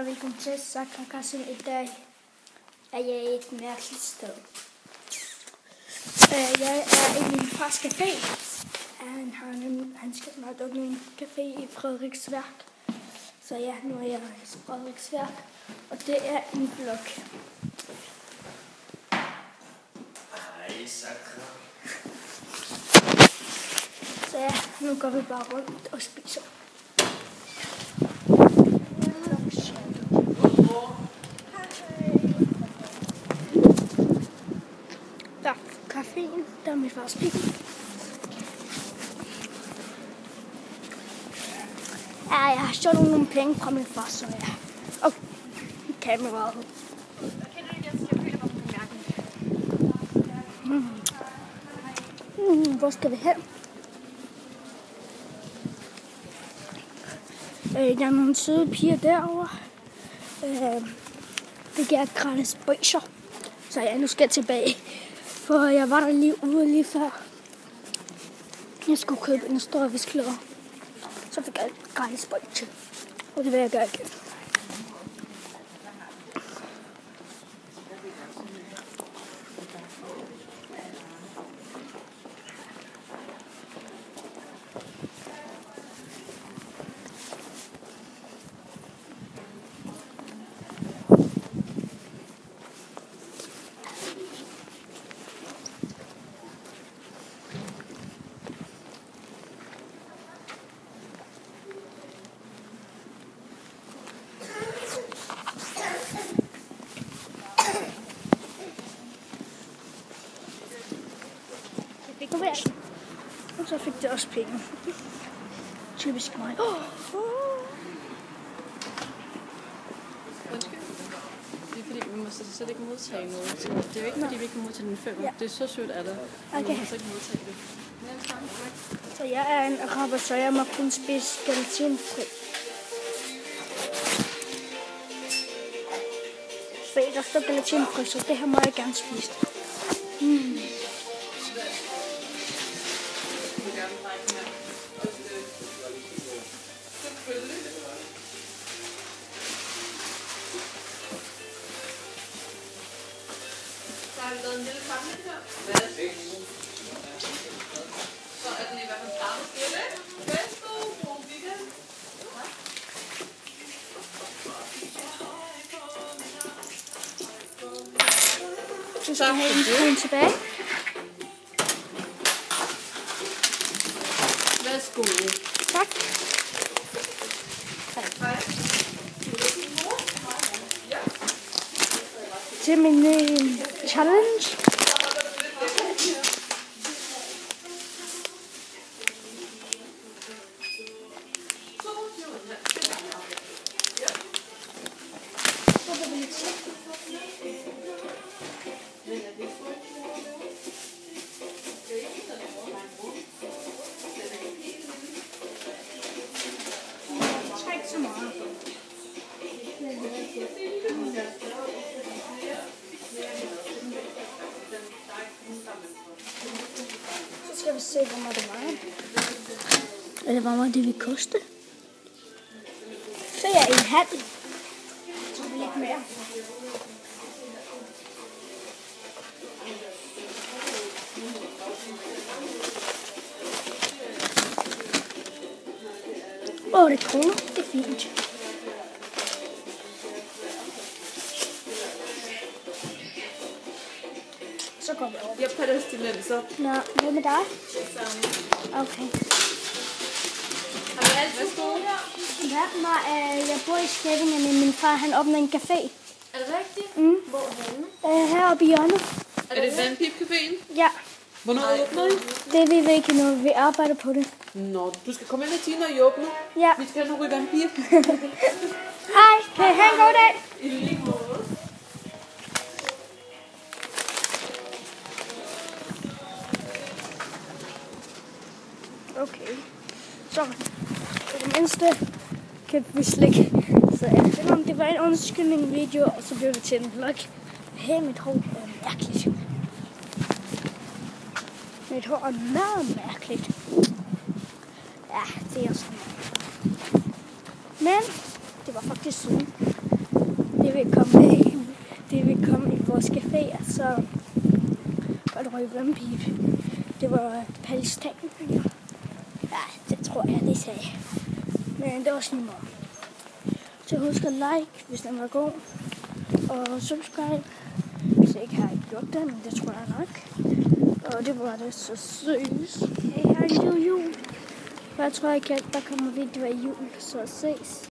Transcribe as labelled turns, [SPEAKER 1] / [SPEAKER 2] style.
[SPEAKER 1] og velkommen til Sakakassen. I dag er jeg i et mærkeligt sted. Øh, Jeg er i min fars café. Han, har nem, han skal snart åbne en café i Frederiksværk. Så ja, nu er jeg i Frederiksværk. Og det er en blok.
[SPEAKER 2] Ej, sakra.
[SPEAKER 1] Så ja, nu går vi bare rundt og spiser. Der er caféen, der er. Ja, jeg har stjålet nogle penge fra min far, så ja. Og kameraet. Mm, hvor skal vi hen? Øh, der er nogle søde piger derovre. Øh, det giver gratis bøjser. Så ja, nu skal jeg tilbage. For jeg var der lige ude lige før. Jeg skulle købe en stor viskeleder. Så fik jeg et gratis bøjse. Og det vil jeg gøre igen. Væk. Og så fik det også penge. Typisk mig. Oh.
[SPEAKER 3] Undskyld. Det er fordi, vi må slet ikke modtage noget. Det er jo ikke fordi, vi ikke kan modtage den femmer.
[SPEAKER 1] Ja.
[SPEAKER 3] Det er så sødt af dig. Men
[SPEAKER 1] Okay.
[SPEAKER 3] Vi må så ikke modtage det.
[SPEAKER 1] Så jeg er en araber, så jeg må kun spise gelatinfri. Se, der står gelatinfri, så det her må jeg gerne spise.
[SPEAKER 3] Så er den i hvert fald startet stille. Værsgo, god weekend.
[SPEAKER 1] Så skal jeg have en spoon tilbage.
[SPEAKER 3] Værsgo.
[SPEAKER 1] Tak. Til min øh, challenge. Så skal vi se, hvor meget det var. Eller hvor meget det vil koste. Så er jeg en halv. Så vi det lidt mere. Åh, det er kroner. Det er fint. Vi over.
[SPEAKER 3] Jeg palæstinenser.
[SPEAKER 1] Nå, hvad med dig? Okay.
[SPEAKER 3] Alt værsgo?
[SPEAKER 1] Ja, nej, øh, jeg bor i Skævinge, men min far han åbner en café.
[SPEAKER 3] Er det rigtigt?
[SPEAKER 1] Mm.
[SPEAKER 3] Hvorhenne?
[SPEAKER 1] Øh, heroppe i hjørnet.
[SPEAKER 3] Er det Vandpip-caféen?
[SPEAKER 1] Ja,
[SPEAKER 3] Hvornår åbner I?
[SPEAKER 1] det ved vi ikke endnu. Vi arbejder på det.
[SPEAKER 3] Nå, du skal komme ind og time, når I åbner.
[SPEAKER 1] Ja.
[SPEAKER 3] Vi skal have nogle vandpip.
[SPEAKER 1] Hej, kan I have en god dag?
[SPEAKER 3] I
[SPEAKER 1] Okay. Så, for det mindste kan vi slik. Så ja, selvom det var en undskyldning video, og så blev det til en vlog. Hey, mit hår er mærkeligt. Mit hår er meget mærkeligt. Ja, det er sådan. Men det var faktisk sådan. vil komme, det vil komme i vores café, så Og det røg vandpip. Det var Palestina. Ja, det tror jeg, det sagde. Men det var sådan meget. Så husk at like, hvis den var god. Og subscribe, hvis jeg ikke har gjort det, men det tror jeg nok. Og det var det så søs. Hej, hej, en jul. Jeg tror ikke, at der kommer videoer i jul, så ses.